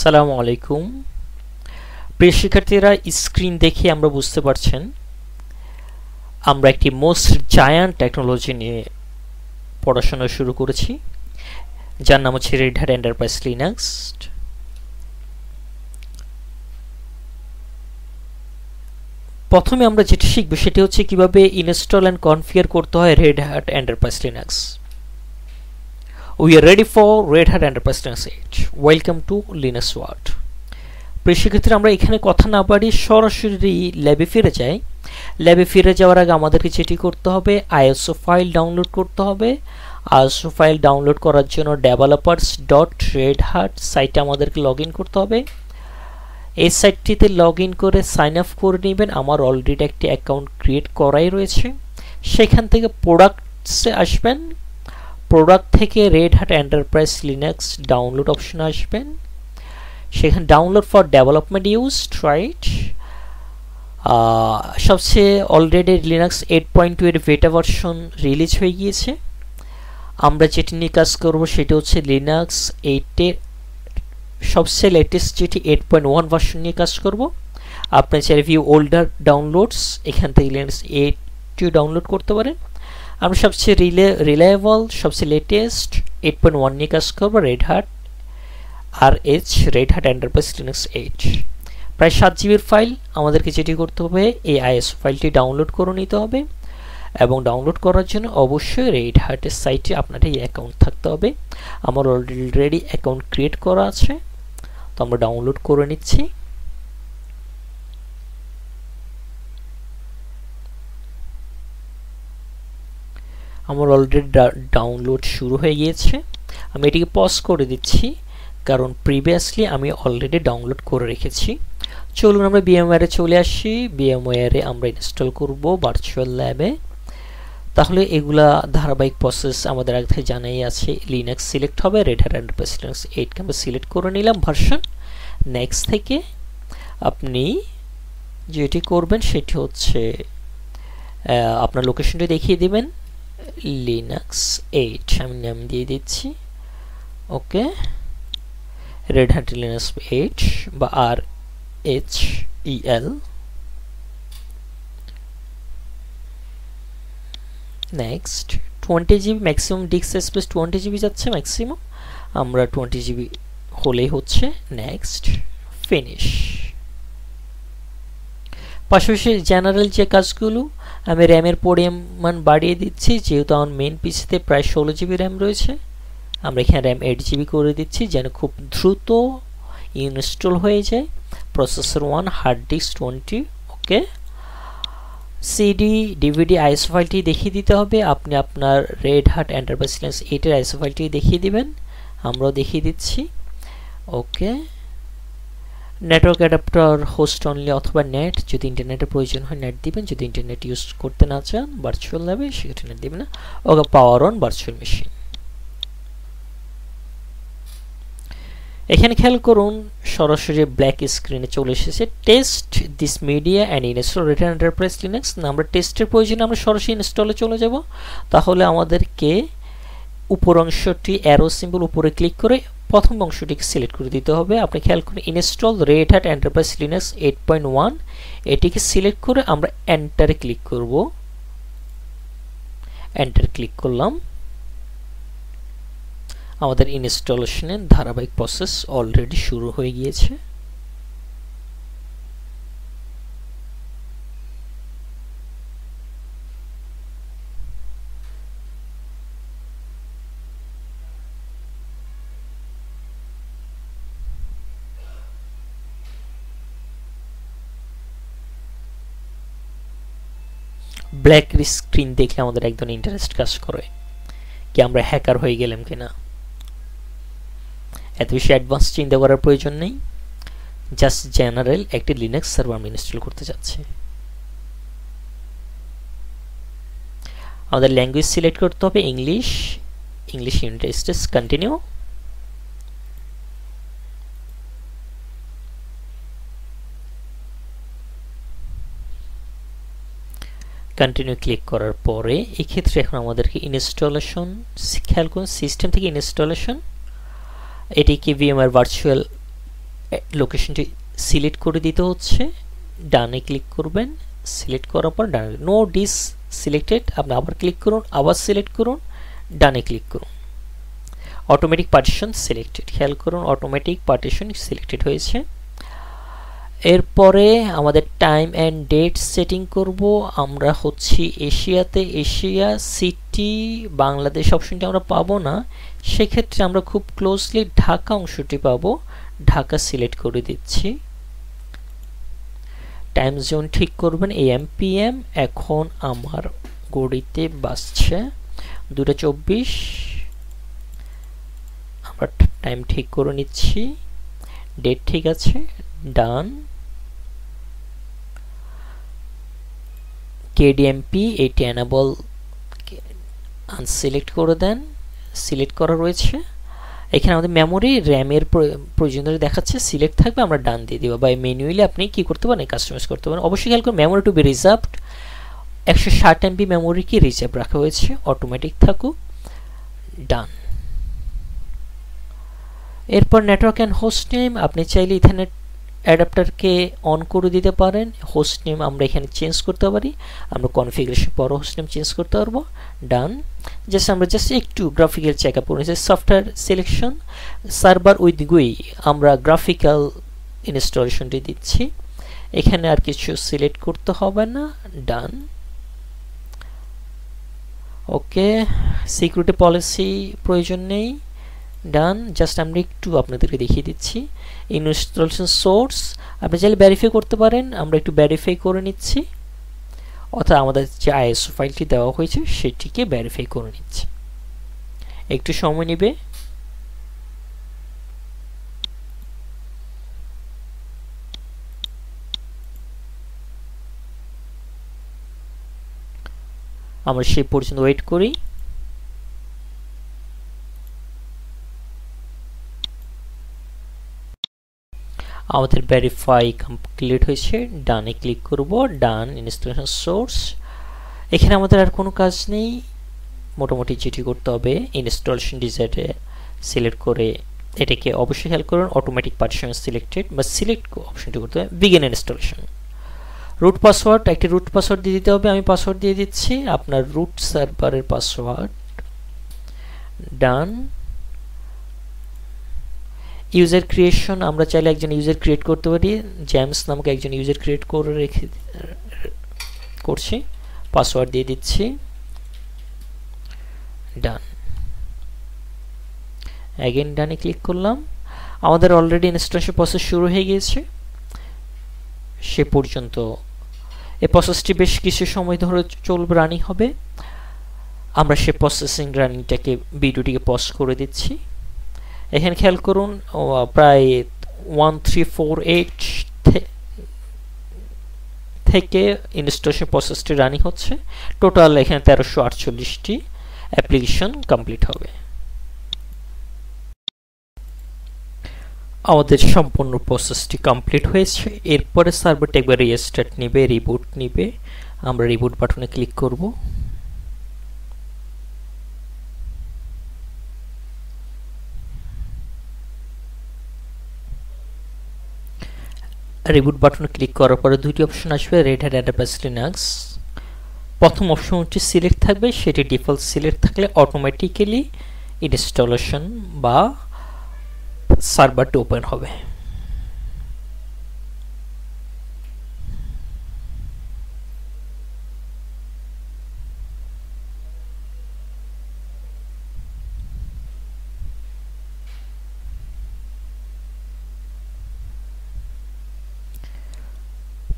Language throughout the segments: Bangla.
সালামু আলাইকুম। প্রিয় শিক্ষার্থীরা, স্ক্রিন দেখে আমরা বুঝতে পারছেন, আমরা একটি মোস্ট জায়ান্ট টেকনোলজি নিয়ে পড়াশোনা শুরু করেছি, যার নাম হচ্ছে রেড হ্যাট এন্টারপ্রাইজ লিনাক্স প্রথমে আমরা যেটি শিখব সেটি হচ্ছে কীভাবে ইনস্টল অ্যান্ড কনফিগার করতে হয় Red Hat Enterprise Linux We are ready for Red Hat Enterprise 8. Welcome to Linux World. প্রিয় আমরা এখানে কথা না পারি সরাসরি ল্যাবে ফিরে যাই। ল্যাবে ফিরে যাওয়ার আগে আমাদেরকে যেটি করতে হবে আইএসও ফাইল ডাউনলোড করতে হবে। আইএসও ফাইল ডাউনলোড করার জন্য ডেভেলপার্স ডট রেড হার্ট সাইটে আমাদেরকে লগ করতে হবে। এই সাইটটিতে লগ করে সাইন আপ করে নেবেন। আমার অলরেডি একটি অ্যাকাউন্ট ক্রিয়েট করাই রয়েছে। সেখান থেকে প্রোডাক্টসে আসবেন। প্রোডাক্ট থেকে রেড হাট এন্টারপ্রাইজ লিনাক্স ডাউনলোড অপশন আসবেন। সেখানে download for development use right সবচেয়ে already Linux eight point two এর বেটা ভার্সন রিলিজ হয়ে গিয়েছে। আমরা যেটি নিয়ে কাজ করব সেটি হচ্ছে লিনাক্স এইটের সবচেয়ে লেটেস্ট যেটি এইট পয়েন্ট ওয়ান ভার্সন নিয়ে কাজ করব। আপনি চাইলে ভিউ ওল্ডার ডাউনলোডস এখান থেকে লিনাক্স এইট ডাউনলোড করতে পারেন। আমরা সবচেয়ে রিলে রিলায়েবল সবচেয়ে লেটেস্ট এইট পয়েন্ট ওয়ান নিয়ে কাজ করব Red Hat R H Red Hat Enterprise Linux eight প্রায় সাত জিবির ফাইল আমাদেরকে যেটি করতে হবে এই আইএস ফাইলটি ডাউনলোড করে নিতে হবে এবং ডাউনলোড করার জন্য অবশ্যই রেড হার্টের সাইটে আপনার এই অ্যাকাউন্ট থাকতে হবে। আমার অলরেডি অ্যাকাউন্ট ক্রিয়েট করা আছে, তো আমরা ডাউনলোড করে নিচ্ছি। আমার অলরেডি ডাউনলোড শুরু হয়ে গিয়েছে। আমি এটিকে পজ করে দিচ্ছি, কারণ প্রিভিয়াসলি আমি অলরেডি ডাউনলোড করে রেখেছি। চলুন আমরা বিএমওয়ারে চলে আসি। বিএমওয়ারে আমরা ইনস্টল করব ভার্চুয়াল ল্যাবে তাহলে এগুলা ধারাবাহিক প্রসেস আমাদের আগে থেকে জানাই আছে। লিনাক্স সিলেক্ট হবে রেড হ্যাট এন্টারপ্রাইজ লিনাক্স এইটকে আমরা সিলেক্ট করে নিলাম ভার্সন নেক্সট থেকে আপনি যেটি করবেন সেটি হচ্ছে আপনার লোকেশনটি দেখিয়ে দিবেন। লিনাক্স এইট আমি নাম দিয়ে দিচ্ছি okay Red Hat Linux eight বা R H E L next twenty GB maximum disk space twenty GB যাচ্ছে ম্যাক্সিমাম আমরা টোয়েন্টি জিবি হলেই হচ্ছে। নেক্সট ফিনিশ পাশাপাশি জেনারেল যে কাজগুলো, আমি র্যামের পরিমাণ বাড়িয়ে দিচ্ছি, যেহেতু আমার মেন পিসিতে প্রায় ষোলো জিবি র্যাম রয়েছে। আমরা এখানে র্যাম এইট জিবি করে দিচ্ছি, যেন খুব দ্রুত ইনস্টল হয়ে যায়। Processor one hard disk twenty okay CD DVD ISO ফাইলটি দেখিয়ে দিতে হবে। আপনি আপনার রেড হার্ট এন্টারপ্রাইজ লিনাক্স এইটের আইএস ফাইলটি দেখিয়ে দিবেন। আমরাও দেখিয়ে দিচ্ছি okay network adapter host only অথবা নেট যদি ইন্টারনেটের প্রয়োজন হয় নেট দিবেন, যদি ইন্টারনেট ইউজ করতে না চান ভার্চুয়াল ল্যাবে সেক্ষেত্রে নেট দিবেন না। Okay power on virtual machine এখানে খেয়াল করুন, সরাসরি ব্ল্যাক স্ক্রিনে চলে এসেছে test this media and install return enterprise Linux আমরা টেস্টের প্রয়োজনে আমরা সরাসরি ইনস্টলে চলে যাব। তাহলে আমাদেরকে উপর অংশটি অ্যারো সিম্বল উপরে ক্লিক করে প্রথম অংশটিকে সিলেক্ট করে দিতে হবে। আপনি খেয়াল করুন install Red Hat Enterprise Linux eight point one এটিকে সিলেক্ট করে আমরা এন্টারে ক্লিক করব। এন্টার ক্লিক করলাম। আমাদের ইনস্টলেশনের ধারাবাহিক প্রসেস অলরেডি শুরু হয়ে গিয়েছে। ব্ল্যাক স্ক্রিন দেখলে আমাদের একদম ইন্টারেস্ট কাজ করে কি আমরা হ্যাকার হয়ে গেলাম কিনা। এত বেশি অ্যাডভান্স চিন্তা করার প্রয়োজন নেই। জাস্ট জেনারেল একটি লিনাক্স সার্ভার আমি ইনস্টল করতে যাচ্ছি আমাদের ল্যাঙ্গুয়েজ সিলেক্ট করতে হবে English English united continue continue click করার পরে, এক্ষেত্রে এখন আমাদেরকে ইনস্টলেশন খেয়াল করুন সিস্টেম থেকে ইনস্টলেশন এটিকে ভিএমআর ভার্চুয়াল লোকেশনটি সিলেক্ট করে দিতে হচ্ছে। ডানে ক্লিক করবেন সিলেক্ট করার পর ডানে নো ডিস সিলেক্টেড আপনি আবার ক্লিক করুন, আবার সিলেক্ট করুন, ডানে ক্লিক করুন। অটোমেটিক পার্টিশন সিলেক্টেড খেয়াল করুন অটোমেটিক পার্টিশন সিলেক্টেড হয়েছে। এরপরে আমাদের টাইম অ্যান্ড ডেট সেটিং করব। আমরা হচ্ছি এশিয়াতে। এশিয়া সিটি বাংলাদেশ অপশনটি আমরা পাবো না। সেক্ষেত্রে আমরা খুব ক্লোজলি ঢাকা অংশটি পাবো। ঢাকা সিলেক্ট করে দিচ্ছি। টাইম জোন ঠিক করবেন এম পি এম এখন আমার গড়িতে বাসছে দুটো চব্বিশ। আমরা টাইম ঠিক করে নিচ্ছি। ডেট ঠিক আছে ডান কেডিএমপি এটি অ্যানাবল আনসিলেক্ট করে দেন। সিলেক্ট করা রয়েছে। এখানে আমাদের মেমোরি র্যামের প্রয়োজনীয়তা দেখাচ্ছে। সিলেক্ট থাকবে, আমরা ডান দিয়ে দিব। বা ম্যানুয়ালি আপনি কি করতে পারেন? কাস্টমাইজ করতে পারেন। অবশ্যই খেয়াল করুন মেমোরি টু বি রিজার্ভড একশো ষাট এমবি মেমোরি কি রিজার্ভ রাখা হয়েছে? অটোমেটিক থাকুক। ডান এরপর নেটওয়ার্ক অ্যান্ড হোস্ট নেম আপনি চাইলে ইথারনেট অ্যাডাপ্টারকে অন করে দিতে পারেন হোস্ট নেম আমরা এখানে চেঞ্জ করতে পারি, আমরা কনফিগারেশন পর হোস্ট নেম চেঞ্জ করতে পারব ডান জাস্ট আমরা জাস্ট একটু গ্রাফিক্যাল চেক আপ করেছি software selection server with GUI আমরা গ্রাফিক্যাল ইনস্টলেশনটি দিচ্ছি, এখানে আর কিছু সিলেক্ট করতে হবে না ডান ওকে সিকিউরিটি পলিসি প্রয়োজন নেই। ডান জাস্ট আমরা একটু আপনাদেরকে দেখিয়ে দিচ্ছি। ইনস্টলেশন সোর্স আপনি চাইলে ভ্যারিফাই করতে পারেন। আমরা একটু ভ্যারিফাই করে নিচ্ছি। অর্থাৎ আমাদের যে আইএসও ফাইলটি দেওয়া হয়েছে, সেটিকে ভ্যারিফাই করে নিচ্ছি। একটু সময় নেবে। আমরা সেই পর্যন্ত ওয়েট করি। আমাদের ভেরিফাই কমপ্লিট হয়েছে ডানে ক্লিক করব ডান ইনস্টলেশন সোর্স এখানে আমাদের আর কোনো কাজ নেই, মোটামুটি যেটি করতে হবে ইনস্টলেশন ডিজাইনে সিলেক্ট করে এটাকে অবশ্যই খেয়াল করুন অটোমেটিক পার্টিশন সিলেক্টেড বা সিলেক্ট অপশনটি করতে হবে বিগিন ইনস্টলেশন রুট পাসওয়ার্ড একটি রুট পাসওয়ার্ড দিয়ে দিতে হবে, আমি পাসওয়ার্ড দিয়ে দিচ্ছি, আপনার রুট সার্ভারের পাসওয়ার্ড ডান ইউজার ক্রিয়েশন আমরা চাইলে একজন ইউজার ক্রিয়েট করতে পারি। জ্যামস নামক একজন ইউজার ক্রিয়েট করে রেখে, করছি। পাসওয়ার্ড দিয়ে দিচ্ছি। ডান অ্যাগেন ডানে ক্লিক করলাম। আমাদের অলরেডি ইনস্টলেশন প্রসেস শুরু হয়ে গিয়েছে। সে পর্যন্ত। এই প্রসেসটি বেশ কিছু সময় ধরে চলবে রানিং হবে। আমরা সে প্রসেসিং রানিংটাকে ভিডিওটিকে পজ করে দিচ্ছি। এখানে খেয়াল করুন প্রায় ওয়ান থ্রি ফোর এইট থেকে ইনস্টলেশন প্রসেসটি রানিং হচ্ছে। টোটাল এখানে তেরোশো আটচল্লিশটি অ্যাপ্লিকেশন কমপ্লিট হবে। আমাদের সম্পূর্ণ প্রসেসটি কমপ্লিট হয়েছে। এরপরে সার্ভারটা একবার রিস্টার্ট নেবে রিবুট নেবে। আমরা রিবুট বাটনে ক্লিক করব। রিবুট বাটনে ক্লিক করার পরে দুইটি অপশন আসবে রেড হ্যাট অ্যাডাপাস লিনাক্স প্রথম অপশন হচ্ছে সিলেক্ট থাকবে, সেটি ডিফল্ট সিলেক্ট থাকলে অটোমেটিক্যালি ইনস্টলেশন বা সার্ভারটি ওপেন হবে।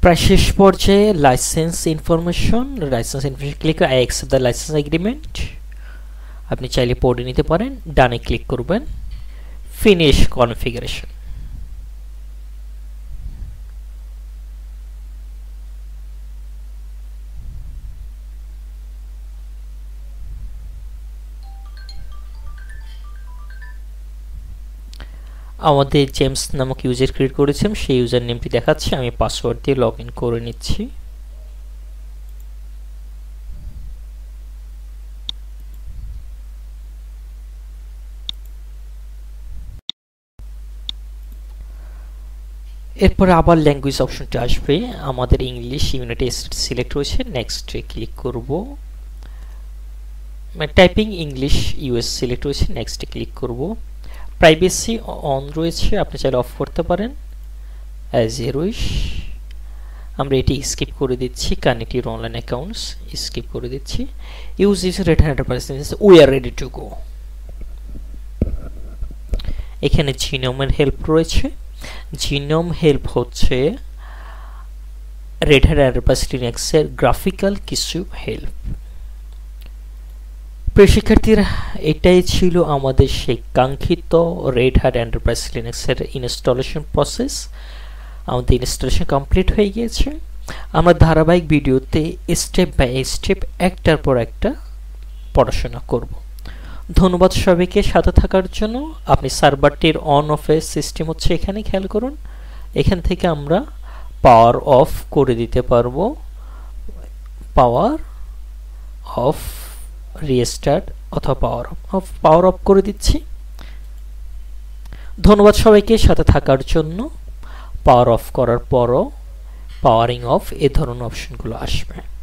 প্রায় শেষ পর্যায়ে licence information licence information click I accept the licence agreement আপনি চাইলে পড়ে নিতে পারেন, ডানে ক্লিক করবেন ফিনিশ configuration আমাদের জেমস নামক ইউজার ক্রিয়েট করেছিলাম সেই ইউজার নেমটি দেখাচ্ছে, আমি পাসওয়ার্ড দিয়ে লগ করে নিচ্ছি। এরপরে আবার ল্যাঙ্গুয়েজ অপশনটা আসবে। আমাদের ইংলিশ ইউনিটি সিলেক্ট রয়েছে নেক্সটে ক্লিক করব। টাইপিং ইংলিশ ইউএস সিলেক্ট রয়েছে নেক্সটে ক্লিক করব। প্রাইভেসি অন রয়েছে, আপনি চাইলে অফ করতে পারেন। অ্যাজ এ রুইশ আমরা এটি স্কিপ করে দিচ্ছি কানেক্টিভ অনলাইন অ্যাকাউন্টস স্কিপ করে দিচ্ছি। Use is red hundred percent we are ready to go এখানে জিনোমের হেল্প রয়েছে। জিনোম হেল্প হচ্ছে রেড হ্যাট এন্টারপ্রাইজ লিনাক্সের গ্রাফিক্যাল কিছু হেল্প প্রিয় শিক্ষার্থীরা, এটাই ছিল আমাদের সেই কাঙ্ক্ষিত রেড হ্যাট এন্টারপ্রাইজ লিনাক্সের ইনস্টলেশন প্রসেস আমাদের ইনস্টলেশন কমপ্লিট হয়ে গিয়েছে। আমরা ধারাবাহিক ভিডিওতে স্টেপ বাই স্টেপ একটার পর একটা পড়াশোনা করব। ধন্যবাদ সবাইকে সাথে থাকার জন্য। আপনি সার্ভারটির অন অফের সিস্টেম হচ্ছে এখানে খেয়াল করুন। এখান থেকে আমরা পাওয়ার অফ করে দিতে পারব। পাওয়ার অফ রিস্টার্ট অথবা পাওয়ার অফ পাওয়ার অফ করে দিচ্ছি। ধন্যবাদ সবাইকে সাথে থাকার জন্য। পাওয়ার অফ করার পরও পাওয়ারিং অফ এ ধরনের অপশনগুলো আসবে।